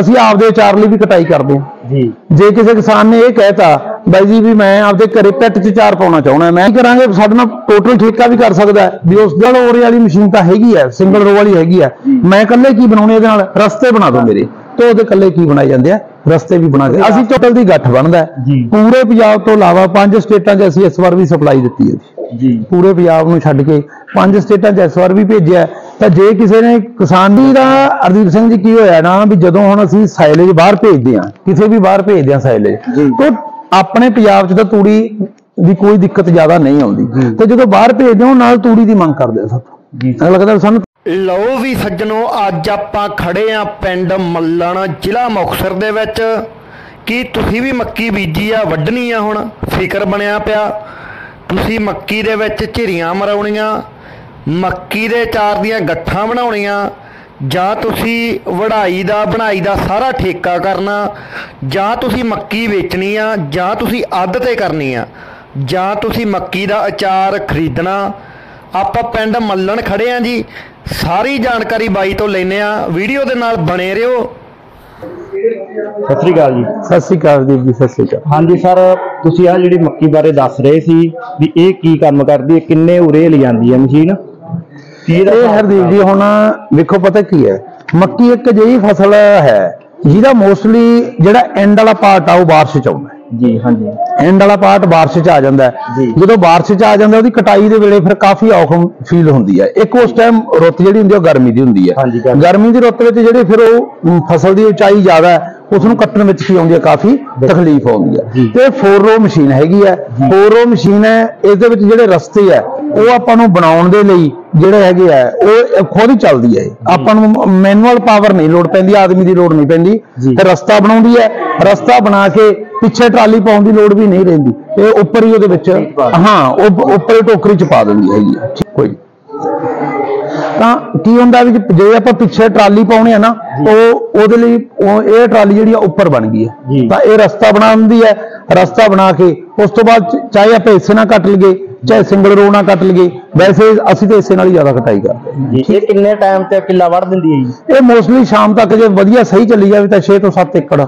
ਅਸੀਂ ਆਪਦੇ ਅਚਾਰ ਲਈ ਵੀ ਕਟਾਈ ਕਰਦੇ ਹਾਂ। ਜੀ। ਜੇ ਕਿਸੇ ਕਿਸਾਨ ਨੇ ਇਹ ਕਹਿਤਾ ਬਾਈ ਜੀ ਵੀ ਮੈਂ ਆਪਦੇ ਘਰੇ ਪੈਟ 'ਚ ਚਾਰ ਪਾਉਣਾ ਚਾਹੁੰਦਾ ਮੈਂ ਕਰਾਂਗੇ? ਸਾਡੇ ਨਾਲ ਟੋਟਲ ਠੇਕਾ ਵੀ ਕਰ ਸਕਦਾ ਵੀ ਉਸ ਨਾਲ ਓਰੇ ਵਾਲੀ ਮਸ਼ੀਨ ਤਾਂ ਹੈਗੀ ਹੈ ਸਿੰਗਲ ਰੋ ਵਾਲੀ ਹੈਗੀ ਹੈ। ਮੈਂ ਇਕੱਲੇ ਕੀ ਬਣਾਉਣੇ ਇਹਦੇ ਨਾਲ? ਰਸਤੇ ਬਣਾ ਦੋ ਮੇਰੇ। ਤੇ ਉਹਦੇ ਇਕੱਲੇ ਕੀ ਬਣਾਏ ਜਾਂਦੇ ਆ? ਰਸਤੇ ਵੀ ਬਣਾ ਕੇ ਅਸੀਂ ਟੋਟਲ ਦੀ ਗੱਠ ਬਣਦਾ। ਪੂਰੇ ਪੰਜਾਬ ਤੋਂ ਇਲਾਵਾ ਪੰਜ ਸਟੇਟਾਂ 'ਚ ਅਸੀਂ ਇਸ ਵਾਰ ਵੀ ਸਪਲਾਈ ਦਿੱਤੀ ਹੈ। ਜੀ। ਪੂਰੇ ਪੰਜਾਬ ਨੂੰ ਛੱਡ ਕੇ ਪੰਜ ਸਟੇਟਾਂ 'ਚ ਇਸ ਵਾਰ ਵੀ ਭੇਜਿਆ ਤਾਂ ਜੇ ਕਿਸੇ ਨੇ ਕਿਸਾਨ ਦੀ ਦਾ ਅਰਦੀਪ ਸਿੰਘ ਜੀ ਕੀ ਹੋਇਆ ਨਾ ਵੀ ਜਦੋਂ ਹੁਣ ਅਸੀਂ ਸਾਇਲੇਜ ਬਾਹਰ ਭੇਜਦੇ ਹਾਂ ਕਿਸੇ ਵੀ ਬਾਹਰ ਭੇਜਦੇ ਹਾਂ ਸਾਇਲੇਜ। ਤਾਂ ਆਪਣੇ ਪੰਜਾਬ 'ਚ ਤਾਂ ਤੂੜੀ ਦੀ ਕੋਈ ਦਿੱਕਤ ਜ਼ਿਆਦਾ ਨਹੀਂ ਆਉਂਦੀ। ਤੇ ਜਦੋਂ ਬਾਹਰ ਭੇਜਦੇ ਹਾਂ ਉਹ ਨਾਲ ਤੂੜੀ ਦੀ ਮੰਗ ਕਰਦੇ ਆ ਸਭ ਜੀ। ਲੱਗਦਾ ਸਾਨੂੰ ਲਓ ਵੀ ਸੱਜਣੋ ਅੱਜ ਆਪਾਂ ਖੜੇ ਆ ਪਿੰਡ ਮੱਲਣ ਜ਼ਿਲ੍ਹਾ ਮੁਕਤਸਰ ਦੇ ਵਿੱਚ। ਕੀ ਤੁਸੀਂ ਵੀ ਮੱਕੀ ਬੀਜੀ ਆ ਵੱਢਣੀ ਆ ਹੁਣ? ਫਿਕਰ ਬਣਿਆ ਪਿਆ। ਤੁਸੀਂ ਮੱਕੀ ਦੇ ਵਿੱਚ ਝਿਰੀਆਂ ਮਰਾਉਣੀਆਂ। ਮੱਕੀ ਦੇ ਚਾਰ ਦੀਆਂ ਗੱਠਾਂ ਬਣਾਉਣੀਆਂ ਜਾਂ ਤੁਸੀਂ ਵਢਾਈ ਦਾ ਬਣਾਈ ਦਾ ਸਾਰਾ ਠੇਕਾ ਕਰਨਾ ਜਾਂ ਤੁਸੀਂ ਮੱਕੀ ਵੇਚਣੀ ਆ ਜਾਂ ਤੁਸੀਂ ਅੱਧ ਤੇ ਕਰਨੀ ਆ ਜਾਂ ਤੁਸੀਂ ਮੱਕੀ ਦਾ ਅਚਾਰ ਖਰੀਦਣਾ। ਆਪਾਂ ਪਿੰਡ ਮੱਲਣ ਖੜੇ ਆ ਜੀ। ਸਾਰੀ ਜਾਣਕਾਰੀ ਬਾਈ ਤੋਂ ਲੈਨੇ ਆ। ਵੀਡੀਓ ਦੇ ਨਾਲ ਬਣੇ ਰਹੋ। ਸਤਿ ਸ੍ਰੀ ਅਕਾਲ ਜੀ। ਸਤਿ ਸ੍ਰੀ ਅਕਾਲ ਜੀ ਜੀ ਸਤਿ ਸ੍ਰੀ ਅਕਾਲ। ਹਾਂਜੀ ਸਰ ਤੁਸੀਂ ਆ ਜਿਹੜੀ ਮੱਕੀ ਬਾਰੇ ਦੱਸ ਰਹੇ ਸੀ ਵੀ ਇਹ ਕੀ ਕੰਮ ਕਰਦੀ ਹੈ ਕਿੰਨੇ ਉਰੇ ਲਿਜਾਂਦੀ ਹੈ ਮਸ਼ੀਨ? ਇਹ ਹਰਦੀਪ ਜੀ ਹੁਣ ਵੇਖੋ ਪਤਾ ਕੀ ਹੈ। ਮੱਕੀ ਇੱਕ ਅਜਿਹੀ ਫਸਲ ਹੈ ਜਿਹਦਾ ਮੋਸਟਲੀ ਜਿਹੜਾ ਐਂਡ ਵਾਲਾ ਪਾਰਟ ਆ ਉਹ ਬਾਰਿਸ਼ ਚ ਆਉਂਦਾ ਜੀ ਹਾਂਜੀ। ਐਂਡ ਵਾਲਾ ਪਾਰਟ ਬਾਰਿਸ਼ ਚ ਆ ਜਾਂਦਾ। ਜਦੋਂ ਬਾਰਿਸ਼ ਚ ਆ ਜਾਂਦਾ ਉਹਦੀ ਕਟਾਈ ਦੇ ਵੇਲੇ ਫਿਰ ਕਾਫੀ ਔਖ ਫੀਲ ਹੁੰਦੀ ਹੈ। ਇੱਕ ਉਸ ਟਾਈਮ ਰੁੱਤ ਜਿਹੜੀ ਹੁੰਦੀ ਹੈ ਉਹ ਗਰਮੀ ਦੀ ਹੁੰਦੀ ਹੈ। ਗਰਮੀ। ਦੀ ਰੁੱਤ ਵਿੱਚ ਜਿਹੜੇ ਫਿਰ ਉਹ ਫਸਲ ਦੀ ਉਚਾਈ ਜ਼ਿਆਦਾ ਹੈ ਉਸ ਨੂੰ ਕੱਟਣ ਵਿੱਚ ਕੀ ਆਉਂਦੀ ਹੈ ਕਾਫੀ ਤਕਲੀਫ ਆਉਂਦੀ ਹੈ। ਤੇ 4 ਰੋ ਮਸ਼ੀਨ ਹੈਗੀ ਹੈ। 4 ਰੋ ਮਸ਼ੀਨ ਹੈ ਇਸ ਦੇ ਵਿੱਚ ਜਿਹੜੇ ਰਸਤੇ ਹੈ ਉਹ ਆਪਾਂ ਨੂੰ ਬਣਾਉਣ ਦੇ ਲਈ ਜਿਹੜੇ ਹੈਗੇ ਆ ਉਹ ਖੁਦ ਹੀ ਚੱਲਦੀ ਹੈ। ਆਪਾਂ ਨੂੰ ਮੈਨੂਅਲ ਪਾਵਰ ਨਹੀਂ ਲੋੜ ਪੈਂਦੀ ਆਦਮੀ ਦੀ ਲੋੜ ਨਹੀਂ ਪੈਂਦੀ। ਤੇ ਰਸਤਾ ਬਣਾਉਂਦੀ ਹੈ ਰਸਤਾ ਬਣਾ ਕੇ ਪਿੱਛੇ ਟਰਾਲੀ ਪਾਉਣ ਦੀ ਲੋੜ ਵੀ ਨਹੀਂ ਰਹਿੰਦੀ। ਇਹ ਉੱਪਰ ਹੀ ਉਹਦੇ ਵਿੱਚ ਹਾਂ। ਉਹ ਉੱਪਰ ਹੀ ਟੋਕਰੀ ਚ ਪਾ ਦਿੰਦੀ ਹੈਗੀ ਕੋਈ ਤਾਂ ਕੀ ਹੁੰਦਾ ਵੀ ਜੇ ਆਪਾਂ ਪਿੱਛੇ ਟਰਾਲੀ ਪਾਉਣੇ ਆ ਨਾ ਉਹ ਉਹਦੇ ਲਈ ਉਹ ਇਹ ਟਰਾਲੀ ਜਿਹੜੀ ਆ ਉੱਪਰ ਬਣ ਗਈ। ਹੈ। ਤਾਂ ਇਹ ਰਸਤਾ ਬਣਾ ਦਿੰਦੀ ਹੈ। ਰਸਤਾ ਬਣਾ ਕੇ ਉਸ ਤੋਂ ਬਾਅਦ ਚਾਹੇ ਆਪਾਂ ਹਿੱਸੇ ਨਾਲ ਕੱਟ ਲਈਏ ਚਾਹੇ ਸਿੰਗਲ ਰੋ ਨਾਲ ਕੱਟ ਲਈਏ ਵੈਸੇ ਅਸੀਂ ਤਾਂ ਹਿੱਸੇ ਨਾਲ ਹੀ ਜ਼ਿਆਦਾ ਕਟਾਈ ਕਰਦੇ ਹਾਂ। ਜੀ ਇਹ ਕਿੰਨੇ ਟਾਈਮ ਤੇ ਕਿੱਲਾ ਵੜ ਦਿੰਦੀ ਹੈ ਜੀ? ਇਹ ਮੋਸਟਲੀ ਸ਼ਾਮ ਤੱਕ ਜੇ ਵਧੀਆ ਸਹੀ ਚੱਲੀ ਜਾਵੇ ਤਾਂ 6 ਤੋਂ 7 ਏਕੜ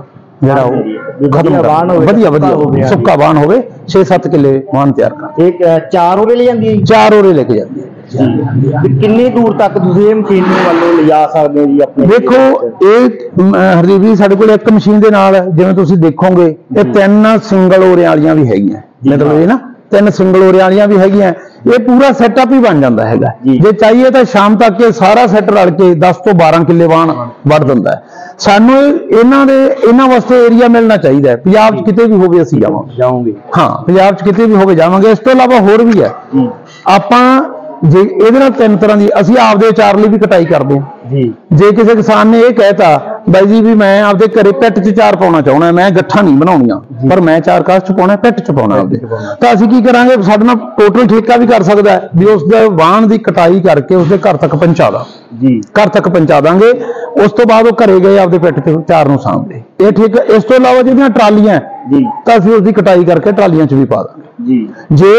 ਜਿਹੜਾ। ਉਹ ਖਤਮ ਵਧੀਆ ਵਾਹਣ ਹੋਵੇ, ਵਧੀਆ ਵਧੀਆ। ਸੁੱਕਾ ਬਾਣ ਹੋਵੇ 6-7 ਕਿੱਲੇ ਵਾਹਣ ਤਿਆਰ ਕਰ। ਇਹ ਚਾਰ ਉਰੇ ਲਿਜਾਂਦੀ ਹੈ ਜੀ? ਚਾਰ ਓਰੇ ਲੈ ਕੇ ਜਾਂਦੀ ਹੈ। ਤੇ ਕਿੰਨੀ ਦੂਰ ਤੱਕ ਤੁਸੀਂ ਇਹ ਮਸ਼ੀਨ ਨੂੰ ਵੱਲੋਂ ਲਿਜਾ ਸਕਦੇ ਹੋ ਜੀ ਆਪਣੇ? ਦੇਖੋ ਇਹ ਅਮ, ਹਰਦੀਪ ਜੀ ਸਾਡੇ ਕੋਲ ਇੱਕ ਮਸ਼ੀਨ ਦੇ ਨਾਲ ਜਿਵੇਂ ਤੁਸੀਂ ਦੇਖੋਗੇ ਇਹ ਤਿੰਨ ਸਿੰਗਲ ਓਰੇ ਵਾਲੀਆਂ ਵੀ ਹੈਗੀਆਂ। ਜੀ, ਮਤਲਬ। ਇਹ ਨਾ ਤਿੰਨ ਸਿੰਗਲ ਓਰੇ ਵਾਲੀਆਂ ਵੀ ਹੈਗੀਆਂ। ਇਹ ਪੂਰਾ ਸੈਟਅਪ ਹੀ ਬਣ ਜਾਂਦਾ ਹੈਗਾ। ਜੀ। ਜੇ ਚਾਹੀਏ ਤਾਂ ਸ਼ਾਮ ਤੱਕ ਇਹ ਸਾਰਾ ਸੈੱਟ ਰਲ ਕੇ 10 ਤੋਂ 12 ਕਿੱਲੇ ਵਾਣ ਵੱਢ ਦਿੰਦਾ ਹੈ। ਸਾਨੂੰ ਇਹ- ਇਹਨਾਂ ਦੇ ਇਹਨਾਂ ਵਾਸਤੇ ਏਰੀਆ ਮਿਲਣਾ ਚਾਹੀਦਾ ਹੈ। ਪੰਜਾਬ 'ਚ ਕਿਤੇ ਵੀ ਹੋਵੇ ਅਸੀਂ ਜਾਵਾਂਗੇ। ਜਾਓਗੇ ਹਾਂ ਪੰਜਾਬ 'ਚ ਕਿਤੇ ਵੀ ਹੋਵੇ ਜਾਵਾਂਗੇ। ਇਸ ਤੋਂ ਇਲਾਵਾ ਹੋਰ ਵੀ ਹੈ। ਜੀ ਆਪਾਂ ਜੇ ਇਹਦੇ ਨਾਲ ਤਿੰਨ ਤਰ੍ਹਾਂ ਦੀ ਅਸੀਂ ਆਪਦੇ ਅਚਾਰ ਲਈ ਵੀ ਕਟਾਈ ਕਰਦੇ ਹਾਂ। ਜੀ। ਜੇ ਕਿਸੇ ਕਿਸਾਨ ਨੇ ਇਹ ਕਹਿਤਾ ਬਾਈ ਜੀ ਵੀ ਮੈਂ ਆਪਦੇ ਘਰੇ ਪੈਟ 'ਚ ਚਾਰ ਪਾਉਣਾ ਚਾਹੁੰਦਾ ਮੈਂ ਗੱਠਾਂ ਨਹੀਂ ਬਣਾਉਣੀਆਂ ਪਰ ਮੈਂ ਚਾਰ ਕਾਸ 'ਚ ਪਾਉਣਾ ਪੈਟ 'ਚ ਪਾਉਣਾ ਆਪਦੇ। ਤਾਂ ਅਸੀਂ ਕੀ ਕਰਾਂਗੇ ਸਾਡੇ ਨਾਲ ਟੋਟਲ ਠੇਕਾ ਵੀ ਕਰ ਸਕਦਾ ਵੀ ਉਸ ਦੇ ਵਾਹਣ ਦੀ ਕਟਾਈ ਕਰਕੇ ਉਸ ਦੇ ਘਰ ਤੱਕ ਪਹੁੰਚਾ ਦਾਂ। ਜੀ। ਘਰ ਤੱਕ ਪਹੁੰਚਾ ਦਾਂਗੇ ਉਸ ਤੋਂ ਬਾਅਦ ਉਹ ਘਰੇ ਗਏ ਆਪਦੇ ਪੈਟ ਤੇ ਚਾਰ ਨੂੰ ਸਾਂਭਦੇ। ਇਹ ਠੀਕ ਇਸ ਤੋਂ ਇਲਾਵਾ ਜਿਹੜੀਆਂ ਟਰਾਲੀਆਂ ਜੀ। ਤਾਂ ਅਸੀਂ ਉਸ ਦੀ ਕਟਾਈ ਕਰਕੇ ਟਰਾਲੀਆਂ 'ਚ ਵੀ ਪਾ ਦਾਂਗੇ। ਜੀ। ਜੇ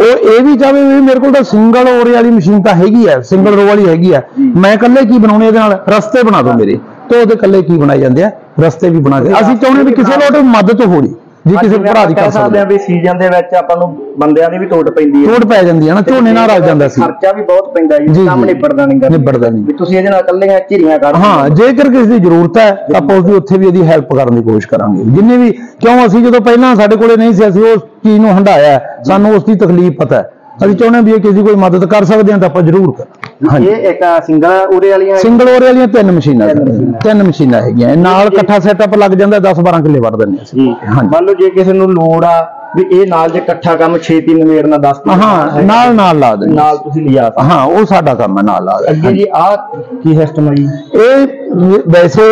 ਉਹ ਇਹ ਵੀ ਚਾਹਵੇ ਵੀ ਮੇਰੇ ਕੋਲ ਤਾਂ ਸਿੰਗਲ ਓਰੇ ਵਾਲੀ ਮਸ਼ੀਨ ਤਾਂ ਹੈਗੀ ਹੈ ਸਿੰਗਲ ਰੋ ਵਾਲੀ ਹੈਗੀ ਹੈ ਮੈਂ ਇਕੱਲੇ ਕੀ ਬਣਾਉਣੇ ਇਹਦੇ ਨਾਲ? ਰਸਤੇ ਬਣਾ ਦਿਓ ਮੇਰੇ। ਤੇ ਉਹਦੇ ਇਕੱਲੇ ਕੀ ਬਣਾਏ ਜਾਂਦੇ ਆ? ਰਸਤੇ ਵੀ ਬਣਾ ਕੇ ਅਸੀਂ ਚਾਹੁੰਦੇ ਵੀ ਕਿਸੇ ਲੋਟ ਮਦਦ ਹੋ ਰਹੀ ਜੇ ਕਿਸੇ ਭਰਾ ਦੀ ਕਰ ਸਕਦੇ ਆ ਵੀ ਸੀਜ਼ਨ ਦੇ ਵਿੱਚ ਆਪਾਂ ਨੂੰ ਬੰਦਿਆਂ ਦੀ ਵੀ ਤੋੜ ਪੈਂਦੀ ਹੈ ਤੋੜ ਪੈ ਜਾਂਦੀ ਹੈ ਨਾ ਝੋਨੇ ਨਾਲ ਰਲ ਜਾਂਦਾ ਸੀ ਖਰਚਾ ਵੀ ਬਹੁਤ ਪੈਂਦਾ ਜੀ, ਕੰਮ। ਨਿਬੜਦਾ ਨਹੀਂ ਗਾ। ਨਿਬੜਦਾ ਨਹੀਂ। ਵੀ ਤੁਸੀਂ ਇਹਦੇ ਨਾਲ ਇਕੱਲੀਆਂ ਝਿਰੀਆਂ ਕਰ ਹਾਂ ਜੇਕਰ ਕਿਸੇ ਦੀ ਜ਼ਰੂਰਤ ਹੈ ਤਾਂ ਆਪਾਂ ਉਸਦੀ ਉੱਥੇ ਵੀ ਉਹਦੀ ਹੈਲਪ ਕਰਨ ਦੀ ਕੋਸ਼ਿਸ਼ ਕਰਾਂਗੇ ਜਿੰਨੇ ਵੀ ਕਿਉਂ ਅਸੀਂ ਜਦੋਂ ਪਹਿਲਾਂ ਸਾਡੇ ਕੋਲੇ ਨਹੀਂ ਸੀ ਅਸੀਂ ਉਸ ਚੀਜ਼ ਨੂੰ ਹੰਡਾਇਆ ਸਾਨੂੰ ਉਸ ਦੀ ਤਕਲੀਫ ਪਤਾ ਹੈ ਅਸੀਂ ਚਾਹੁੰਦੇ ਹਾਂ ਵੀ ਇਹ ਕਿਸੇ ਦੀ ਕੋਈ ਮਦਦ ਕਰ ਸਕਦੇ ਹਾਂ ਤਾਂ ਆਪਾਂ ਜ਼ਰੂਰ ਕਰਾਂਗੇ। ਹਾਂਜੀ। ਇਹ ਇੱਕ ਸਿੰਗਲ ਉਰੇ ਵਾਲੀਆਂ ਸਿੰਗਲ ਓਰੇ ਵਾਲੀਆਂ ਤਿੰਨ ਮਸ਼ੀਨਾਂ ਤਿੰਨ। ਮਸ਼ੀਨਾਂ। ਹੈਗੀਆਂ। ਨਾਲ ਇਕੱਠਾ ਸੈਟਅਪ ਲੱਗ ਜਾਂਦਾ 10 12 ਕਿੱਲੇ ਵੱਢ ਦਿੰਦੇ ਅਸੀਂ। ਹਾਂਜੀ। ਮੰਨ ਲਓ ਜੇ ਕਿਸੇ ਨੂੰ ਲੋੜ ਆ ਵੀ ਇਹ ਨਾਲ ਜੇ ਇਕੱਠਾ ਕੰਮ ਛੇਤੀ ਨਿਬੇੜਨਾ 10 ਹਾਂ ਨਾਲ ਨਾਲ ਲਾ ਦਿੰਦੇ ਨਾਲ ਤੁਸੀਂ ਸਕਦੇ ਹਾਂ। ਉਹ ਸਾਡਾ ਕੰਮ ਹੈ ਨਾਲ ਲਾ ਅੱਗੇ ਦਿੰਦੇ ਜੀ ਆ ਕੀ ਸਿਸਟਮ ਹੈ ਜੀ? ਇਹ ਵੈਸੇ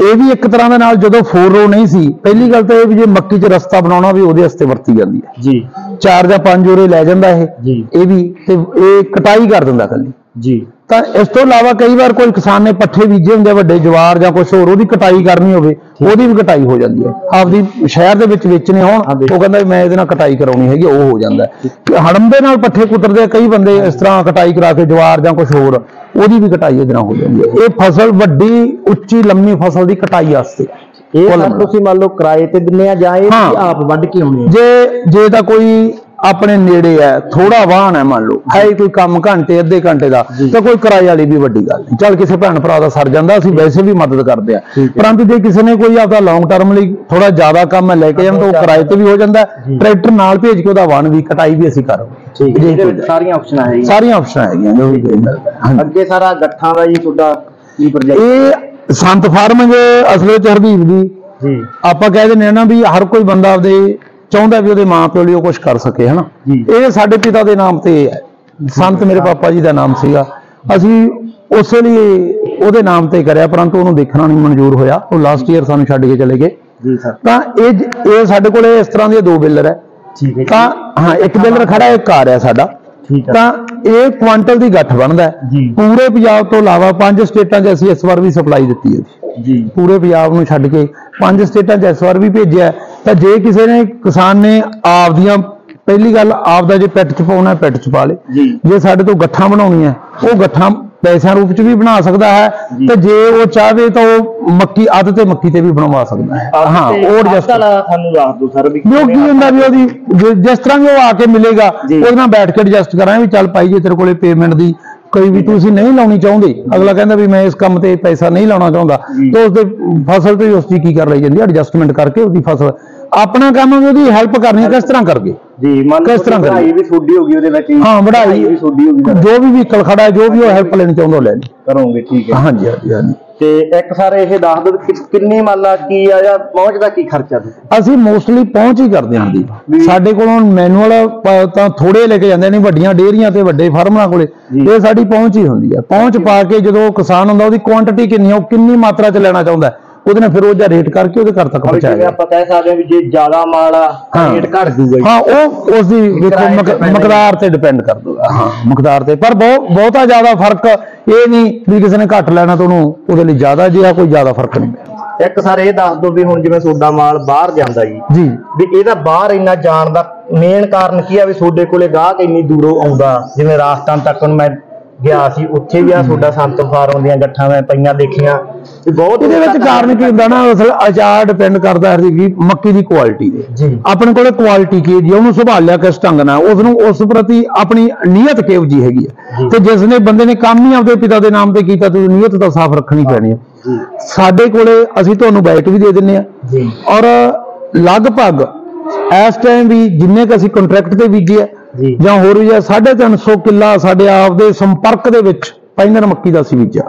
ਇਹ ਵੀ ਇੱਕ ਤਰ੍ਹਾਂ ਦੇ ਨਾਲ ਜਦੋਂ 4 ਰੋ ਨਹੀਂ ਸੀ ਪਹਿਲੀ ਗੱਲ ਤਾਂ ਇਹ ਵੀ ਜੇ ਮੱਕੀ 'ਚ ਰਸਤਾ ਬਣਾਉਣਾ ਵੀ ਉਹਦੇ ਵਾਸਤੇ ਵਰਤੀ ਜਾਂਦੀ ਹੈ। ਜੀ। ਚਾਰ ਜਾਂ ਪੰਜ ਓਰੇ ਲੈ ਜਾਂਦਾ ਇਹ। ਇਹ ਵੀ ਤੇ ਇਹ ਕਟਾਈ ਕਰ ਦਿੰਦਾ ਕੱਲੀ। ਜੀ। ਤਾਂ ਇਸ ਤੋਂ ਇਲਾਵਾ ਕਈ ਵਾਰ ਕੋਈ ਕਿਸਾਨ ਨੇ ਪੱਠੇ ਬੀਜੇ ਹੁੰਦੇ ਵੱਡੇ ਜਵਾਰ ਜਾਂ ਕੁਝ ਹੋਰ ਉਹਦੀ ਕਟਾਈ ਕਰਨੀ ਹੋਵੇ ਉਹਦੀ ਵੀ ਕਟਾਈ ਹੋ ਜਾਂਦੀ ਹੈ। ਆਪਦੀ ਸ਼ਹਿਰ ਦੇ ਵਿੱਚ ਵੇਚਣੇ ਹੋਣ ਉਹ ਕਹਿੰਦਾ ਮੈਂ ਇਹਦੇ ਨਾਲ ਕਟਾਈ ਕਰਾਉਣੀ ਹੈਗੀ ਉਹ ਹੋ ਜਾਂਦਾ ਹੈ। ਹੜੰਬੇ ਨਾਲ ਪੱਠੇ ਕੁਤਰਦੇ ਆ ਕਈ ਬੰਦੇ ਇਸ ਤਰ੍ਹਾਂ ਕਟਾਈ ਕਰਾ ਕੇ ਜਵਾਰ ਜਾਂ ਕੁਝ ਹੋਰ ਉਹਦੀ ਵੀ ਕਟਾਈ ਇਹਦੇ ਨਾਲ ਹੋ ਜਾਂਦੀ ਹੈ। ਇਹ ਫਸਲ ਵੱਡੀ ਉੱਚੀ ਲੰਮੀ ਫਸਲ ਦੀ ਕਟਾਈ ਵਾਸਤੇ। ਇਹ ਸਰ ਤੁਸੀਂ ਮੰਨ ਲਓ ਕਿਰਾਏ ਤੇ ਦਿੰਨੇ ਆ ਜਾਂ ਇਹ। ਤੁਸੀਂ ਆਪ ਵੱਢ ਕੇ ਆਉਣੇ ਆ? ਜੇ ਜੇ ਤਾਂ ਕੋਈ ਆਪਣੇ ਨੇੜੇ ਹੈ ਥੋੜਾ ਵਾਹਨ ਹੈ ਮੰਨ ਲਓ ਹੈ ਕੋਈ ਕੰਮ ਘੰਟੇ ਅੱਧੇ ਘੰਟੇ ਦਾ ਤਾਂ ਕੋਈ ਕਿਰਾਏ ਵਾਲੀ ਵੀ ਵੱਡੀ ਗੱਲ ਨਹੀਂ। ਚੱਲ ਕਿਸੇ ਭੈਣ ਭਰਾ ਦਾ ਸਰ ਜਾਂਦਾ ਅਸੀਂ ਵੈਸੇ ਵੀ ਮਦਦ ਕਰਦੇ ਆ। ਪਰੰਤੂ ਜੇ ਕਿਸੇ ਨੇ ਕੋਈ ਆਪਦਾ ਲੌਂਗ ਟਰਮ ਲਈ ਥੋੜਾ ਜ਼ਿਆਦਾ ਕੰਮ ਹੈ ਲੈ ਕੇ ਤਾਂ ਉਹ ਕਿਰਾਏ ਤੇ ਵੀ ਹੋ ਜਾਂਦਾ। ਟਰੈਕਟਰ ਨਾਲ ਭੇਜ ਕੇ ਉਹਦਾ ਵਾਹਨ ਵੀ ਕਟਾਈ ਵੀ ਅਸੀਂ ਕਰਾਂਗੇ ਠੀਕ ਇਹਦੇ ਵਿੱਚ ਸਾਰੀਆਂ ਆਪਸ਼ਨਾਂ ਹੈ ਜੀ ਸਾਰੀਆਂ ਆਪਸ਼ਨਾਂ ਹੈਗੀਆਂ। ਅੱਗੇ ਸਾਰਾ ਗੱਠਾਂ ਦਾ ਜੀ ਤੁਹਾਡਾ ਇਹ ਸੰਤ ਫਾਰਮ ਜੇ ਅਸਲ ਵਿੱਚ ਹਰਦੀਪ ਦੀ ਜੀ। ਆਪਾਂ ਕਹਿ ਦਿੰਦੇ ਹਾਂ ਨਾ ਵੀ ਹਰ ਕੋਈ ਬੰਦਾ ਆਪਦੇ ਚਾਹੁੰਦਾ ਵੀ ਉਹਦੇ ਮਾਂ ਪਿਓ ਲਈ ਉਹ ਕੁਝ ਕਰ ਸਕੇ ਹਨਾ। ਇਹ ਸਾਡੇ ਪਿਤਾ ਦੇ ਨਾਮ ਤੇ ਹੈ। ਸੰਤ ਮੇਰੇ ਪਾਪਾ ਜੀ ਦਾ ਨਾਮ ਸੀਗਾ। ਅਸੀਂ ਉਸੇ ਲਈ ਉਹਦੇ ਨਾਮ ਤੇ ਕਰਿਆ ਪਰੰਤੂ ਉਹਨੂੰ ਦੇਖਣਾ ਨਹੀਂ ਮਨਜ਼ੂਰ ਹੋਇਆ। ਉਹ ਲਾਸਟ ਈਅਰ ਸਾਨੂੰ ਛੱਡ ਕੇ ਚਲੇ ਗਏ। ਜੀ ਸਰ। ਤਾਂ ਇਹ ਸਾਡੇ ਕੋਲੇ ਇਸ ਤਰ੍ਹਾਂ ਦੇ ਦੋ ਬਿੱਲਰ ਹੈ। ਠੀਕ ਹੈ ਤਾਂ ਹਾਂ ਇੱਕ ਬਿੱਲਰ ਖੜਾ ਹੈ, ਇੱਕ ਆ ਰਿਹਾ ਸਾਡਾ। ਹੈ ਤਾਂ ਇਹ ਕੁਆਂਟਲ ਦੀ ਗੱਠ ਬਣਦਾ। ਪੂਰੇ ਪੰਜਾਬ ਤੋਂ ਇਲਾਵਾ ਪੰਜ ਸਟੇਟਾਂ 'ਚ ਅਸੀਂ ਇਸ ਵਾਰ ਵੀ ਸਪਲਾਈ ਦਿੱਤੀ ਹੈ ਜੀ। ਪੂਰੇ ਪੰਜਾਬ ਨੂੰ ਛੱਡ ਕੇ ਪੰਜ ਸਟੇਟਾਂ 'ਚ ਇਸ ਵਾਰ ਵੀ ਭੇਜਿਆ। ਤਾਂ ਜੇ ਕਿਸੇ ਨੇ ਕਿਸਾਨ ਨੇ ਆਪਦੀਆਂ ਪਹਿਲੀ ਗੱਲ ਆਪਦਾ ਜੇ ਪਿੱਟ 'ਚ ਪਾਉਣਾ ਪਿੱਟ 'ਚ ਪਾ ਲੇ। ਜੇ ਸਾਡੇ ਤੋਂ ਗੱਠਾਂ ਬਣਾਉਣੀਆਂ ਉਹ ਗੱਠਾਂ ਪੈਸਿਆਂ ਰੂਪ 'ਚ ਵੀ ਬਣਾ ਸਕਦਾ ਹੈ। ਤੇ ਜੇ ਉਹ ਚਾਹਵੇ ਤਾਂ ਉਹ ਮੱਕੀ ਅੱਧ ਤੇ ਮੱਕੀ ਤੇ ਵੀ ਬਣਵਾ ਸਕਦਾ ਹੈ। ਹਾਂ ਉਹ ਵਾਲਾ ਸਾਨੂੰ ਦੱਸ ਦਿਓ ਸਰ ਵੀ ਕੀ ਹੁੰਦਾ ਵੀ ਉਹਦੀ ਜਿਸ ਤਰ੍ਹਾਂ ਵੀ ਉਹ ਆ ਕੇ ਮਿਲੇਗਾ। ਉਹਦੇ ਨਾਲ ਬੈਠ ਕੇ ਐਡਜਸਟ ਕਰਾਂਗੇ ਵੀ ਚੱਲ ਭਾਈ ਜੇ ਤੇਰੇ ਕੋਲੇ ਪੇਮੈਂਟ ਦੀ ਕੋਈ ਵੀ ਤੁਸੀਂ ਨਹੀਂ ਲਾਉਣੀ ਚਾਹੁੰਦੇ। ਅਗਲਾ ਕਹਿੰਦਾ ਵੀ ਮੈਂ ਇਸ ਕੰਮ ਤੇ ਪੈਸਾ ਨਹੀਂ ਲਾਉਣਾ ਚਾਹੁੰਦਾ। ਤਾਂ ਉਸਦੇ ਫਸਲ ਤੇ ਉਸ ਦੀ ਕੀ ਕਰ ਲਈ ਜਾਂਦੀ ਐਡਜਸਟਮੈਂਟ ਕਰਕੇ ਉਹਦੀ ਫਸਲ। ਆਪਣਾ ਕੰਮ ਉਹਦੀ ਹੈਲਪ ਕਰਨੀ ਕਿਸ ਤਰ੍ਹਾਂ ਕਰਕੇ ਜੀ ਮੰਨ ਕਿਸ ਤਰ੍ਹਾਂ ਕਰੀਏ? ਵੀ ਤੁਹਾਡੀ ਹੋਗੀ ਉਹਦੇ ਵਿੱਚ ਜੀ। ਹਾਂ ਵਢਾਈ ਵੀ ਤੁਹਾਡੀ ਹੋਗੀ ਸਰ ਜੋ ਵੀ ਵਹੀਕਲ ਖੜਾ ਹੈ ਜੋ ਵੀ ਉਹ ਹੈਲਪ ਲੈਣੀ ਚਾਹੁੰਦਾ ਲੈ ਲੇ ਕਰੋਗੇ ਠੀਕ ਹੈ। ਹਾਂਜੀ ਹਾਂਜੀ ਹਾਂਜੀ। ਤੇ ਇੱਕ ਸਰ ਇਹ ਦੱਸ ਦਿਓ ਕਿ ਕਿੰਨੀ ਮੰਨ ਲਾ ਕੀ ਆ ਜਾਂ ਪਹੁੰਚ ਦਾ ਕੀ ਖਰਚਾ ਜੀ ਅਸੀਂ ਮੋਸਟਲੀ ਪਹੁੰਚ ਹੀ ਕਰਦੇ ਹਾਂ ਵੀ- ਸਾਡੇ ਕੋਲੋਂ ਮੈਨੂਅਲ ਤਾਂ ਥੋੜੇ ਲੈ ਕੇ ਜਾਂਦੇ ਨੇ ਵੱਡੀਆਂ ਡੇਅਰੀਆਂ ਤੇ ਵੱਡੇ ਫਾਰਮਾਂ ਕੋਲੇ। ਜੀ। ਇਹ ਸਾਡੀ ਪਹੁੰਚ ਹੀ ਹੁੰਦੀ ਹੈ। ਪਹੁੰਚ ਪਾ ਕੇ ਜਦੋਂ ਕਿਸਾਨ ਹੁੰਦਾ ਉਹਦੀ ਕੁਆਂਟੀਟੀ ਕਿੰਨੀ ਹੈ ਉਹ ਕਿੰਨੀ ਮਾਤਰਾ ਚ ਲੈਣਾ ਚਾਹੁੰਦਾ ਹੈ, ਉਹਦੇ ਨਾਲ ਫਿਰ ਉਹ ਜਾਂ ਰੇਟ ਕਰਕੇ ਉਹਦੇ ਘਰ ਤੱਕ ਅਬ ਜਿਵੇਂ ਆਪਾਂ ਕਹਿ ਸਕਦੇ ਹਾਂ ਵੀ ਜੇ ਜ਼ਿਆਦਾ ਮਾਲ ਆ। ਰੇਟ ਘਟ ਜੂਗਾ ਜੀ ਹਾਂ ਉਹ ਉਸ ਦੀ ਹੀ। ਮਕਦਾਰ ਤੇ ਡਿਪੈਂਡ ਕਰ ਦੂਗਾ ਹਾਂ ਮਕਦਾਰ ਤੇ। ਪਰ ਬਹੁਤ ਬਹੁਤਾ ਜ਼ਿਆਦਾ ਫ਼ਰਕ ਇਹ ਨਹੀਂ ਵੀ ਕਿਸੇ ਨੇ ਘੱਟ ਲੈਣਾ ਤਾਂ ਉਹਨੂੰ ਉਹਦੇ ਲਈ ਜ਼ਿਆਦਾ ਜਿਹਾ ਕੋਈ ਜ਼ਿਆਦਾ ਫ਼ਰਕ ਨਹੀਂ ਇੱਕ ਸਰ ਇਹ ਦੱਸ ਦਿਓ ਵੀ ਹੁਣ ਜਿਵੇਂ ਤੁਹਾਡਾ ਮਾਲ ਬਾਹਰ ਜਾਂਦਾ ਜੀ ਜੀ। ਵੀ ਇਹਦਾ ਬਾਹਰ ਇੰਨਾ ਜਾਣ ਦਾ ਮੇਨ ਕਾਰਨ ਕੀ ਆ ਵੀ ਤੁਹਾਡੇ ਕੋਲੇ ਗਾਹਕ ਇੰਨੀ ਦੂਰੋਂ ਆਉਂਦਾ? ਜਿਵੇਂ ਰਾਜਸਥਾਨ ਤੱਕ ਮੈਂ ਗਿਆ ਸੀ ਉੱਥੇ ਵੀ ਆ ਤੁਹਾਡਾ ਸੰਤ ਫਾਰਮ ਦੀਆਂ ਗੱਠਾਂ ਮੈਂ ਪਈਆਂ ਦੇਖੀਆਂ। ਬਹੁਤ ਇਹਦੇ ਵਿੱਚ ਕਾਰਨ ਕੀ ਹੁੰਦਾ ਨਾ ਅਸਲ ਅਚਾਰ ਡਿਪੈਂਡ ਕਰਦਾ ਹੈ ਵੀ ਮੱਕੀ ਦੀ ਕੁਆਲਿਟੀ ਤੇ ਜੀ। ਆਪਣੇ ਕੋਲੇ ਕੁਆਲਿਟੀ ਕੀ ਜੀ ਉਹਨੂੰ ਸੰਭਾਲਿਆ ਕਿਸ ਢੰਗ ਨਾਲ ਉਸ ਨੂੰ ਉਸ ਪ੍ਰਤੀ ਆਪਣੀ ਨੀਅਤ ਕਿਹੋ ਜੀ ਹੈਗੀ ਹੈ? ਜੀ। ਤੇ ਜਿਸ ਨੇ ਬੰਦੇ ਨੇ ਕੰਮ ਹੀ ਆਪਦੇ ਪਿਤਾ ਦੇ ਨਾਮ ਤੇ ਕੀਤਾ ਤੇ ਨੀਅਤ ਤਾਂ ਸਾਫ਼ ਰੱਖਣੀ ਪੈਣੀ ਹੈ। ਜੀ। ਸਾਡੇ ਕੋਲੇ ਅਸੀਂ ਤੁਹਾਨੂੰ ਬੈਟ ਵੀ ਦੇ ਦਿੰਨੇ ਆ ਜੀ। ਔਰ ਲਗਭਗ ਇਸ ਟਾਈਮ ਵੀ ਜਿੰਨੇ ਕ ਅਸੀਂ ਕੰਟਰੈਕਟ ਤੇ ਬੀਜੇ ਆ ਜੀ। ਜਾਂ ਹੋਰ ਵੀ ਆ 350 ਕਿੱਲਾ ਸਾਡੇ ਆਪ ਦੇ ਸੰਪਰਕ ਦੇ ਵਿੱਚ ਪੈਨਰ ਮੱਕੀ ਦਾ ਅਸੀਂ ਬੀਜਿਆ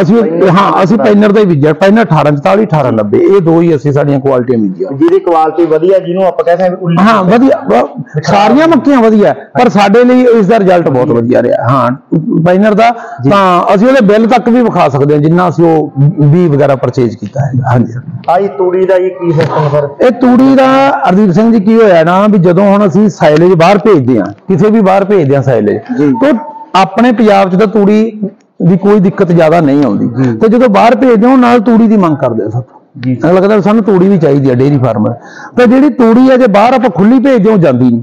ਅਸੀਂ ਹਾਂ ਅਸੀਂ ਪੈਨਰ ਦਾ ਹੀ ਬੀਜਿਆ ਪੈਨਰ 1844 1890 ਇਹ ਦੋ ਹੀ ਅਸੀਂ ਸਾਡੀਆਂ ਕੁਆਲਿਟੀਆਂ ਬੀਜੀਆਂ ਜਿਹਦੀ ਕੁਆਲਿਟੀ ਵਧੀਆ ਜਿਹਨੂੰ ਆਪਾਂ ਕਹਿੰਦੇ ਹਾਂ ਉੱਲੀ ਹਾਂ ਵਧੀਆ ਬ- ਸਾਰੀਆਂ ਮੱਕੀਆਂ ਵਧੀਆ ਪਰ ਸਾਡੇ ਲਈ ਇਸ ਦਾ ਰਿਜ਼ਲਟ ਬਹੁਤ ਵਧੀਆ ਰਿਹਾ। ਹਾਂ ਪੈਨਰ ਦਾ ਤਾਂ ਅਸੀਂ ਉਹਦੇ ਬਿੱਲ ਤੱਕ ਵੀ ਵਿਖਾ ਸਕਦੇ ਹਾਂ ਜਿੰਨਾ ਅਸੀਂ ਉਹ ਵੀ ਵਗੈਰਾ ਪਰਚੇਜ ਕੀਤਾ ਹੈ। ਹਾਂਜੀ। ਆਈ ਤੂੜੀ ਦਾ ਜੀ ਕੀ ਸਿਸਟਮ ਸਰ ਇਹ ਤੂੜੀ ਦਾ ਅਰਦੀਪ ਸਿੰਘ ਜੀ ਕੀ ਹੋਇਆ ਨਾ ਵੀ ਜਦੋਂ ਹੁਣ ਅਸੀਂ ਸਾਇਲੇਜ ਬਾਹਰ ਭੇਜਦੇ ਆ ਕਿਸੇ ਵੀ ਬਾਹਰ ਭੇਜਦੇ ਆ ਸਾਇਲੇਜ। ਤਾਂ ਆਪਣੇ ਪੰਜਾਬ 'ਚ ਤਾਂ ਤੂੜੀ ਦੀ ਕੋਈ ਦਿੱਕਤ ਜ਼ਿਆਦਾ ਨਹੀਂ ਆਉਂਦੀ। ਤੇ ਜਦੋਂ ਬਾਹਰ ਭੇਜਦੇ ਹਾਂ ਨਾਲ ਤੂੜੀ ਦੀ ਮੰਗ ਕਰਦੇ ਆ ਸਭ ਜੀ। ਵੀ ਸਾਨੂੰ ਤੂੜੀ ਵੀ ਚਾਹੀਦੀ ਆ ਡੇਰੀ ਫਾਰਮਰ ਤਾਂ ਜਿਹੜੀ ਤੂੜੀ ਹੈ ਜੇ ਬਾਹਰ ਆਪਾਂ ਖੁੱਲੀ ਭੇਜਦੇ ਹਾਂ ਜਾਂਦੀ ਨਹੀਂ।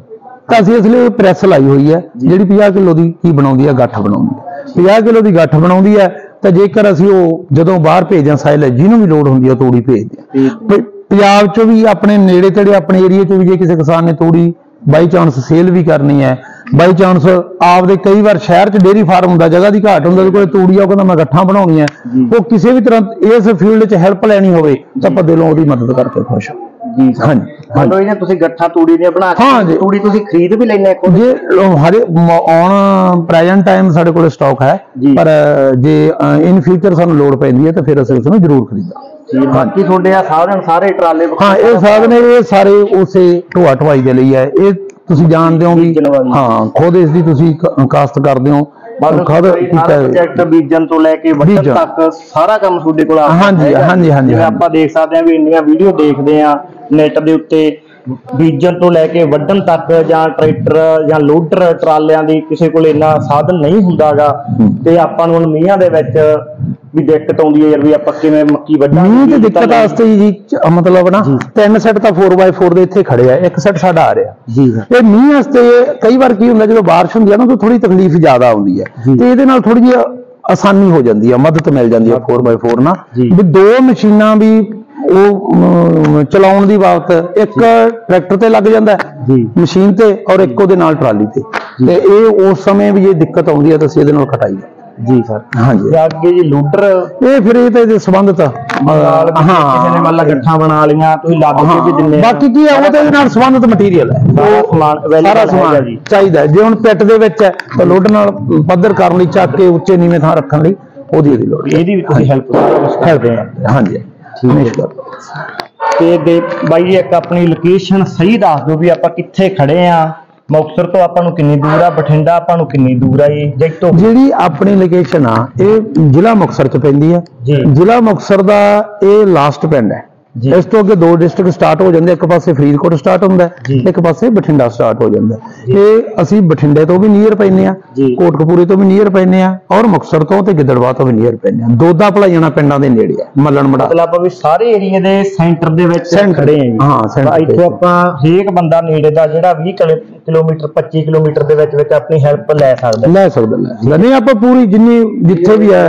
ਤਾਂ ਅਸੀਂ ਇਸ ਲਈ ਪ੍ਰੈਸ ਲਾਈ ਹੋਈ ਹੈ ਜਿਹੜੀ 50 ਕਿਲੋ ਦੀ ਕੀ ਬਣਾਉਂਦੀ ਹੈ ਗੱਠ ਬਣਾਉਂਦੀ ਹੈ 50 ਕਿਲੋ ਦੀ ਗੱਠ ਬਣਾਉਂਦੀ ਹੈ ਤਾਂ ਜੇਕਰ ਅਸੀਂ ਉਹ ਜਦੋਂ ਬਾਹਰ ਭੇਜਦੇ ਹਾਂ ਸਾਇਲੇਜ ਜਿਹਨੂੰ ਵੀ ਲੋੜ ਹੁੰਦੀ ਹੈ ਤੂੜੀ ਭੇਜਦੇ ਹਾਂ ਪੰਜਾਬ ਚੋਂ ਵੀ ਆਪਣੇ ਨੇੜੇ ਤੇੜੇ ਆਪਣੇ ਏਰੀਆ ਚੋਂ ਵੀ ਜੇ ਕਿਸੇ ਕਿਸਾਨ ਨੇ ਤੂੜੀ ਬਾਈ ਚਾਂਸ ਸੇਲ ਵੀ ਕਰਨੀ ਹੈ। ਬਾਈ ਚਾਂਸ ਆਪਦੇ ਕਈ ਵਾਰ ਸ਼ਹਿਰ 'ਚ ਡੇਰੀ ਫਾਰਮ ਹੁੰਦਾ ਜਗ੍ਹਾ ਦੀ ਘਾਟ ਹੁੰਦਾ ਕੋਲ ਤੂੜੀ ਆ ਉਹ ਕਹਿੰਦਾ ਮੈਂ ਗੱਠਾਂ ਬਣਾਉਣੀ ਹੈ ਉਹ ਕਿਸੇ ਵੀ ਤਰ੍ਹਾਂ ਇਸ ਫੀਲਡ 'ਚ ਹੈਲਪ ਲੈਣੀ ਹੋਵੇ ਤਾਂ ਆਪਾਂ ਦਿਲੋਂ ਉਹਦੀ ਮਦਦ ਕਰਕੇ ਖੁਸ਼ ਹਾਂ। ਜੀ ਸਰ। ਹਾਂਜੀ ਲਓ ਇਹਨੇ ਤੁਸੀਂ ਗੱਠਾ ਤੂੜੀ ਦੀਆਂ ਬਣਾ ਜੀ। ਤੂੜੀ ਤੁਸੀਂ ਖਰੀਦ ਵੀ ਲੈਣੇ ਖੁਦ। ਜੇ ਹਰੇ ਔਨ ਪ੍ਰੈਜ਼ੈਂਟ ਟਾਈਮ ਸਾਡੇ ਕੋਲ ਸਟਾਕ ਹੈ। ਪਰ ਜੇ ਇਨ ਫਿਊਚਰ ਸਾਨੂੰ ਲੋੜ ਪੈਂਦੀ ਹੈ ਤਾਂ ਫਿਰ ਅਸੀਂ ਉਸ ਨੂੰ ਜ਼ਰੂਰ ਖਰੀਦਾਂਗੇ। ਜੀ ਬਾਕੀ ਤੁਹਾਡੇ ਆ ਸਾਧਨ ਸਾਰੇ ਟਰਾਲੇ ਹਾਂ ਇਹ ਸਾਧਨ ਇਹ ਸਾਰੇ ਉਸੇ ਢੋਆ ਢਵਾਈ ਦੇ ਲਈ ਹੈ। ਇਹ ਤੁਸੀਂ ਜਾਣਦੇ ਹੋ ਵੀ। ਹਾਂ ਖੁਦ ਇਸ ਦੀ ਤੁਸੀਂ ਕ- ਕਾਸ਼ਤ ਕਰਦੇ ਹੋ। ਲਓ ਕੀਤਾ ਹੈ। ਪ੍ਰੋਜੈਕਟ ਬੀਜਣ ਤੋਂ ਲੈ ਕੇ ਵੱਢਣ। ਤੱਕ ਸਾਰਾ ਕੰਮ ਤੁਹਾਡੇ ਕੋਲ ਆ ਹਾਂਜੀ। ਹਾਂਜੀ, ਹਾਂਜੀ। ਆਪਾਂ ਦੇਖ ਸਕਦੇ ਹਾਂ ਵੀ ਇੰਨੀਆਂ ਵੀਡੀਓ ਦੇਖਦੇ ਆ ਨੈਟ ਦੇ ਉੱਤੇ ਬੀਜਣ ਤੋਂ ਲੈ ਕੇ ਵੱਢਣ ਤੱਕ ਜਾਂ ਟਰੈਕਟਰ ਜਾਂ ਲੋਡਰ ਟਰਾਲਿਆਂ ਦੀ ਕਿਸੇ ਕੋਲ ਇੰਨਾ ਸਾਧਨ ਨਹੀਂ ਹੁੰਦਾਗਾ ਤੇ ਆਪਾਂ ਨੂੰ ਹੁਣ ਮੀਂਹਾਂ ਦੇ ਵਿੱਚ ਵੀ ਦਿੱਕਤ ਆਉਂਦੀ ਹੈ ਯਾਰ ਵੀ ਆਪਾਂ ਕਿਵੇਂ ਮੱਕੀ ਵੱਢਾਂਗੇ ਮੀਂਹ ਤਾਂ ਦਿੱਕਤ ਵਾਸਤੇ ਹੀ ਜੀ ਮਤਲਬ ਨਾ ਤਿੰਨ ਸੈੱਟ ਤਾਂ 4x4 ਦੇ ਇੱਥੇ ਖੜੇ ਆ ਇੱਕ ਸੈੱਟ ਸਾਡਾ ਆ ਰਿਹਾ। ਜੀ। ਇਹ ਮੀਂਹ ਵਾਸਤੇ ਕਈ ਵਾਰ ਕੀ ਹੁੰਦਾ ਜਦੋਂ ਬਾਰਿਸ਼ ਹੁੰਦੀ ਹੈ ਨਾ ਤਾਂ ਥੋੜੀ ਤਕਲੀਫ ਜ਼ਿਆਦਾ ਆਉਂਦੀ ਹੈ। ਤੇ ਇਹਦੇ ਨਾਲ ਥੋੜੀ ਜਿਹੀ ਆਸਾਨੀ ਹੋ ਜਾਂਦੀ ਹੈ ਮਦਦ ਮਿਲ ਜਾਂਦੀ ਹੈ 4x4 ਨਾਲ। ਵੀ ਦੋ ਮਸ਼ੀਨਾਂ ਵੀ ਉਹ ਚਲਾਉਣ ਦੀ ਬਾਬਤ ਇੱਕ ਟਰੈਕਟਰ ਤੇ ਲੱਗ ਜਾਂਦਾ ਹੈ ਜੀ। ਮਸ਼ੀਨ ਤੇ ਔਰ ਇੱਕ ਉਹਦੇ ਨਾਲ ਟਰਾਲੀ ਤੇ। ਤੇ ਇਹ ਉਸ ਸਮੇਂ ਵੀ ਇਹ ਦਿੱਕਤ ਆਉਂਦੀ ਹੈ ਤਾਂ ਅਸੀਂ ਇਹਦੇ ਨਾਲ ਖਟਾਈ ਹੈ। ਜੀ ਸਰ। ਹਾਂਜੀ। ਅੱਗੇ ਜੀ ਲੋਡਰ ਇਹ ਫਿਰ ਇਹ ਤੇ ਸੰਬੰਧਤ ਹਾਂ। ਕਿਸੇ ਨੇ ਗੱਠਾਂ ਬਣਾ ਲੀਆਂ ਤੁਸੀਂ ਕੇ ਵੀ। ਬਾਕੀ ਕੀ ਹੈ ਉਹ ਤੇ ਨਾਲ ਸੰਬੰਧਿਤ ਮਟੀਰੀਅਲ ਹੈ। ਸਾਰਾ ਸਮਾਨ। ਚਾਹੀਦਾ ਹੈ। ਜੇ ਹੁਣ ਪਿੱਟ ਦੇ ਵਿੱਚ ਹੈ ਤਾਂ ਲੋਡ ਨਾਲ ਪੱਧਰ ਕਰਨ ਲਈ ਚੱਕ ਕੇ ਉੱਚੇ ਨੀਵੇਂ ਥਾਂ ਰੱਖਣ ਲਈ ਉਹਦੀ ਇਹਦੀ ਲੋੜ ਇਹਦੀ ਵੀ ਤੁਸੀਂ ਹੈਲਪ ਹੈਲਪ ਕਰਦੇ ਆ ਹਾਂਜੀ। ਤੇ ਦੇ ਬਾਈ ਜੀ ਇੱਕ ਆਪਣੀ ਲੋਕੇਸ਼ਨ ਸਹੀ ਦੱਸ ਦਿਓ ਵੀ ਆਪਾਂ ਕਿੱਥੇ ਖੜੇ ਆ। ਮੁਕਤਸਰ ਤੋਂ ਆਪਾਂ ਨੂੰ ਕਿੰਨੀ ਦੂਰ ਆ ਬਠਿੰਡਾ ਆਪਾਂ ਨੂੰ ਕਿੰਨੀ ਦੂਰ ਆ ਜੈਤੋ ਜਿਹੜੀ ਆਪਣੀ ਲੋਕੇਸ਼ਨ ਆ ਇਹ ਜ਼ਿਲ੍ਹਾ ਮੁਕਤਸਰ ਚ ਪੈਂਦੀ ਜੀ। ਜ਼ਿਲ੍ਹਾ ਮੁਕਤਸਰ ਦਾ ਇਹ ਲਾਸਟ ਪਿੰਡ ਹੈ। ਜੀ। ਇਸ ਤੋਂ ਅੱਗੇ ਦੋ ਡਿਸਟ੍ਰਿਕਟ ਸਟਾਰਟ ਹੋ ਜਾਂਦੇ ਇੱਕ ਪਾਸੇ ਫਰੀਦਕੋਟ ਸਟਾਰਟ ਹੁੰਦਾ। ਇੱਕ ਪਾਸੇ ਬਠਿੰਡਾ ਸਟਾਰਟ ਹੋ ਜਾਂਦਾ ਹੈ। ਇਹ ਅਸੀਂ ਬਠਿੰਡੇ ਤੋਂ ਵੀ ਨੀਅਰ ਪੈਂਦੇ ਆ। ਕੋਟਕਪੂਰੇ ਤੋਂ ਵੀ ਨੀਅਰ ਪੈਂਦੇ ਆ ਔਰ ਮੁਕਤਸਰ ਤੋਂ ਤੇ ਗਿੱਦੜਵਾ ਤੋਂ ਵੀ ਨੀਅਰ ਪੈਂਦੇ ਆ ਦੋਦਾ ਭਲਾਈਆਂ ਪਿੰਡਾਂ ਦੇ ਨੇੜੇ ਆ ਮੱਲਣ ਮੜਾ ਮਤਲਬ ਵੀ ਸਾਰੇ ਏਰੀਆ ਦੇ ਸੈਂਟਰ ਦੇ ਵਿੱਚ ਖੜੇ ਆ ਜੀ। ਹਾਂ, ਤੇ। ਇੱਥੋਂ ਆਪਾਂ ਹਰੇਕ ਬੰਦਾ ਨੇੜੇ ਦਾ ਜਿਹੜਾ 20 ਕਿਲੋ- ਕਿਲੋਮੀਟਰ 25 ਕਿਲੋਮੀਟਰ ਦੇ ਵਿੱਚ ਵਿੱਚ ਆਪਣੀ ਹੈਲਪ ਲੈ ਸਕਦਾ ਲੈ ਸਕਦਾ ਲੈ ਨਹੀਂ ਆਪਾਂ ਪੂਰੀ ਜਿੰਨੀ ਜਿੱਥੇ ਵੀ ਹੈ।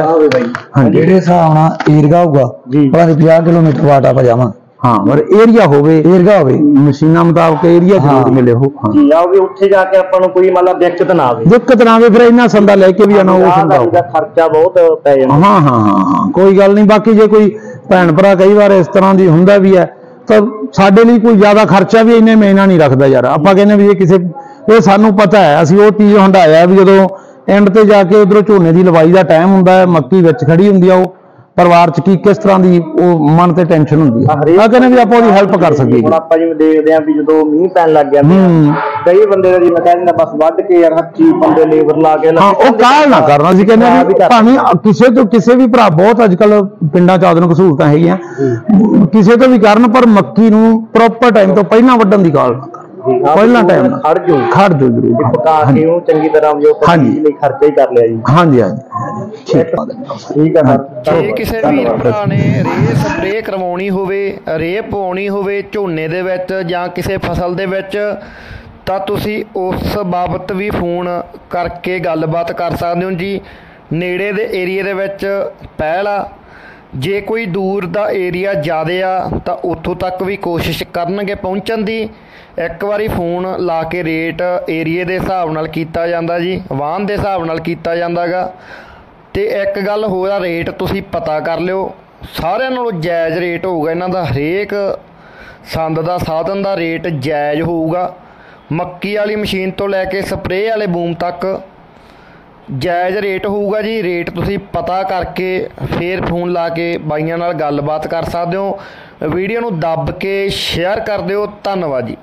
ਹਾਂਜੀ। ਜਿਹੜੇ ਹਿਸਾਬ ਨਾਲ ਏਰੀਆ ਹੋਊਗਾ ਨਹੀਂ 50 ਕਿਲੋਮੀਟਰ ਵਾਟ ਆਪਾਂ ਜਾਵਾਂ। ਹਾਂ। ਪਰ ਏਰੀਆ ਹੋਵੇ ਏਰੀਆ ਹੋਵੇ। ਮਸ਼ੀਨਾਂ ਮੁਤਾਬਕ ਏਰੀਆ ਜ਼ਰੂਰ। ਮਿਲੇ ਹੋ ਹਾਂ। ਜੀ ਆ ਵੀ ਉੱਥੇ ਜਾ ਕੇ ਆਪਾਂ ਨੂੰ ਕੋਈ ਮਤਲਬ ਦਿੱਕਤ ਨਾ ਆਵੇ। ਦਿੱਕਤ ਨਾ ਆਵੇ ਫਿਰ ਇੰਨਾ ਸੰਦਾ ਲੈ ਕੇ ਵੀ ਆਣਾ ਉਹ ਸੰਦਾ ਇਹਦਾ ਖਰਚਾ ਬਹੁਤ ਪੈ ਜਾਂਦਾ। ਹਾਂ ਹਾਂ ਹਾਂ ਹਾਂ। ਕੋਈ ਗੱਲ ਨਹੀਂ ਬਾਕੀ ਜੇ ਕੋਈ ਭੈਣ ਭਰਾ ਕਈ ਵਾਰ ਇਸ ਤਰ੍ਹਾਂ ਦੀ ਹੁੰਦਾ ਵੀ ਹੈ ਤਾਂ ਸਾਡੇ ਲਈ ਕੋਈ ਜ਼ਿਆਦਾ ਖਰਚਾ ਵੀ ਇੰਨੇ ਮਹੀਨਾ ਨਹੀਂ ਰੱਖਦਾ ਯਾਰ। ਆਪਾਂ ਕਹਿੰਦੇ ਵੀ ਇਹ ਕਿਸੇ ਇਹ ਸਾਨੂੰ ਪਤਾ ਹੈ ਅਸੀਂ ਉਹ ਚੀਜ਼ ਹੰਡਾਇਆ ਵੀ ਜਦੋਂ ਐਂਡ ਤੇ ਜਾ ਕੇ ਉਧਰੋਂ ਝੋਨੇ ਦੀ ਲਵਾਈ ਦਾ ਟਾਈਮ ਹੁੰਦਾ ਹੈ ਮੱਕੀ ਵਿੱਚ ਖੜੀ ਹੁੰਦੀ ਆ ਉਹ। ਪਰਿਵਾਰ ਚ ਕੀ ਕਿਸ ਤਰ੍ਹਾਂ ਦੀ ਉਹ ਮਨ ਤੇ ਟੈਨਸ਼ਨ ਹੁੰਦੀ ਹੈ ਆ ਕਹਿੰਦੇ ਵੀ ਆਪਾਂ ਉਹਦੀ ਹੈਲਪ ਕਰ ਸਕੀਏ ਹੁਣ ਆਪਾਂ ਜਿਵੇਂ ਦੇਖਦੇ ਆਂ ਵੀ ਜਦੋਂ ਮੀਂਹ ਪੈਣ ਲੱਗ ਹੂੰ। ਕਈ ਬੰਦੇ ਦਾ ਜਿਵੇਂ ਕਹਿੰਦੇ ਨੇ ਬਸ ਵੱਢ ਕੇ ਯਾਰ ਹੱਥੀ ਬੰਦੇ ਲੇਬਰ ਲਾ ਕੇ ਹਾਂ ਉਹ ਕਾਲ ਨਾ ਕਰਨਾ। ਸੀ ਕਹਿੰਦੇ ਵੀ ਭਾਵੇਂ ਕਿਸੇ ਤੋਂ ਕਿਸੇ ਵੀ ਭਰਾ ਬਹੁਤ ਅੱਜ ਕੱਲ ਪਿੰਡਾਂ ਚ ਆਧੁਨਿਕ ਸਹੂਲਤਾਂ ਹੈਗੀਆਂ। ਕਿਸੇ ਤੋਂ ਵੀ ਕਰਨ ਪਰ ਮੱਕੀ ਨੂੰ ਪ੍ਰੋਪਰ ਟਾਈਮ ਤੋਂ ਪਹਿਲਾਂ ਵੱਢਣ ਦੀ ਕਾਲ ਨਾ ਪਹਿਲਾਂ ਟਾਈਮ ਖੜ ਜੂ ਖੜ ਜੋ ਜਰੂਰ ਪਕਾ ਕੇ ਉਹ ਚੰਗੀ ਤਰ੍ਹਾਂ ਜੋ ਹਾਂਜੀ। ਲਈ ਖਰਚਾ ਹੀ ਕਰ ਲਿਆ ਜੀ। ਹਾਂਜੀ ਹਾਂਜੀ ਠੀਕ ਹੈ। ਠੀਕ ਹੈ ਸਰ। ਜੇ ਕਿਸੇ ਵੀਰ ਭਰਾ ਨੇ ਰੇ ਸਪਰੇਅ ਕਰਵਾਉਣੀ ਹੋਵੇ ਰੇ ਪਵਾਉਣੀ ਹੋਵੇ ਝੋਨੇ ਦੇ ਵਿੱਚ ਜਾਂ ਕਿਸੇ ਫਸਲ ਦੇ ਵਿੱਚ ਤਾਂ ਤੁਸੀਂ ਉਸ ਬਾਬਤ ਵੀ ਫੋਨ ਕਰਕੇ ਗੱਲਬਾਤ ਕਰ ਸਕਦੇ ਹੋ ਜੀ। ਨੇੜੇ ਦੇ ਏਰੀਆ ਦੇ ਵਿੱਚ ਪਹਿਲ ਆ। ਜੇ ਕੋਈ ਦੂਰ ਦਾ ਏਰੀਆ ਜ਼ਿਆਦੇ ਆ ਤਾਂ ਉੱਥੋਂ ਤੱਕ ਵੀ ਕੋਸ਼ਿਸ਼ ਕਰਨਗੇ ਪਹੁੰਚਣ ਦੀ। ਇੱਕ ਵਾਰੀ ਫੋਨ ਲਾ ਕੇ ਰੇਟ ਏਰੀਏ ਦੇ ਹਿਸਾਬ ਨਾਲ ਕੀਤਾ ਜਾਂਦਾ ਜੀ, ਵਾਹਨ ਦੇ ਹਿਸਾਬ ਨਾਲ ਕੀਤਾ ਜਾਂਦਾਗਾ। ਤੇ ਇੱਕ ਗੱਲ ਹੋਰ ਆ, ਰੇਟ ਤੁਸੀਂ ਪਤਾ ਕਰ ਲਿਓ, ਸਾਰਿਆਂ ਨਾਲੋਂ ਜਾਇਜ਼ ਰੇਟ ਹੋਊਗਾ ਇਹਨਾਂ ਦਾ, ਹਰੇਕ ਸੰਦ ਦਾ, ਸਾਧਨ ਦਾ ਰੇਟ ਜਾਇਜ਼ ਹੋਊਗਾ। ਮੱਕੀ ਵਾਲੀ ਮਸ਼ੀਨ ਤੋਂ ਲੈ ਕੇ ਸਪਰੇਅ ਵਾਲੇ ਬੂਮ ਤੱਕ ਜਾਇਜ਼ ਰੇਟ ਹੋਊਗਾ ਜੀ, ਰੇਟ ਤੁਸੀਂ ਪਤਾ ਕਰਕੇ ਫੇਰ ਫੋਨ ਲਾ ਕੇ ਬਾਈਆਂ ਨਾਲ ਗੱਲਬਾਤ ਕਰ ਸਕਦੇ ਹੋ। ਵੀਡੀਓ ਨੂੰ ਦੱਬ ਕੇ ਸ਼ੇਅਰ ਕਰ ਦਿਓ, ਧੰਨਵਾਦ ਜੀ।